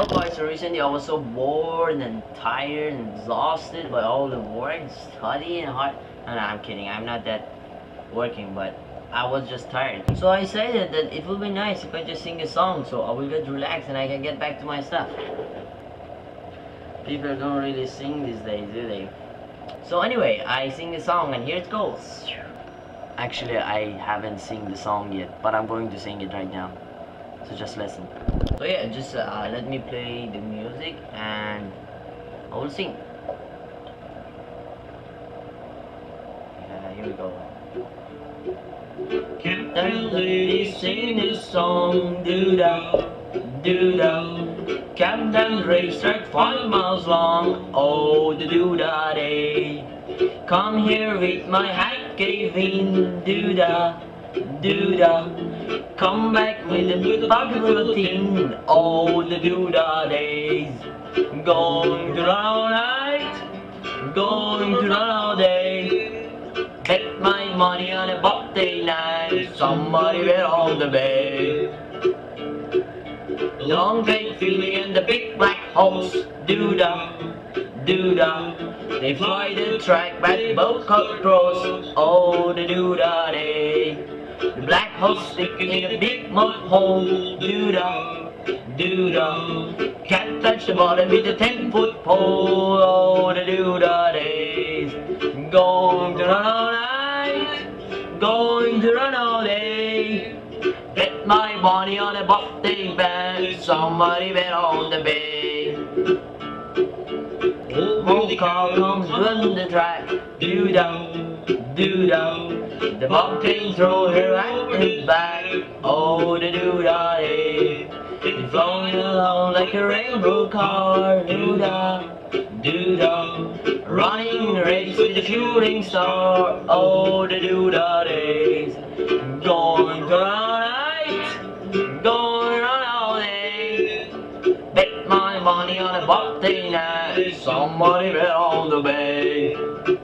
Oh so recently I was so bored and tired and exhausted by all the work, studying hard. And I'm kidding, I'm not that working, but I was just tired. So I decided that it would be nice if I just sing a song so I will get relaxed and I can get back to my stuff. People don't really sing these days, do they? So anyway, I sing a song and here it goes. Actually, I haven't sing the song yet, but I'm going to sing it right now. So just listen. So yeah, just uh, let me play the music and I will sing. Yeah, here we go. Camptown lady sing this song, do da, do da. Camptown racetrack five miles long, oh the do da day. Come here with my hat cave in, do da, do da. Come back with a popular thing, All the do da days. Going to all night, going to all day. Bet my money on a birthday night, somebody bet on the bay. Long great feeling and the big black horse, doo-da, doo-da. They fly the track back both cutthroats, oh the doo-da day. The black horse sticking in a big mud hole, doo-da, doo-da. Can't touch the bottom with a ten-foot pole, oh the doo-da days. Going to run all night, going to run all day. Bet my money on a birthday band, somebody bet on the bay. Car comes run the track, doo da, doo da. The bobtail throw her his back, oh the doo da day. It's flowing along like a rainbow car, doo da, doo da. Running race with a shooting star, oh the doo da days. Going to run night, going on all day. Bet my money on a birthday night, somebody bet on the bay.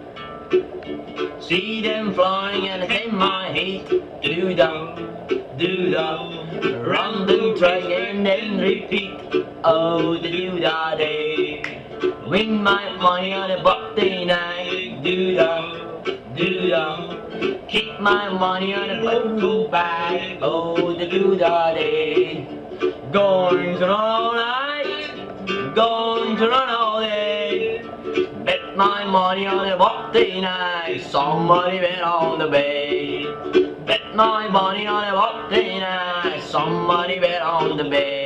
See them flying and in my heat, do da, do da. Run the track and then repeat, oh the do da day. Win my money on a birthday night, do da, do da. Keep my money on a blue bag, oh the do da day. Going to run going to run my money on a birthday night, somebody bet on the bay. Bet my money on a birthday night, somebody bet on the bay.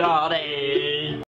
Doo-dah.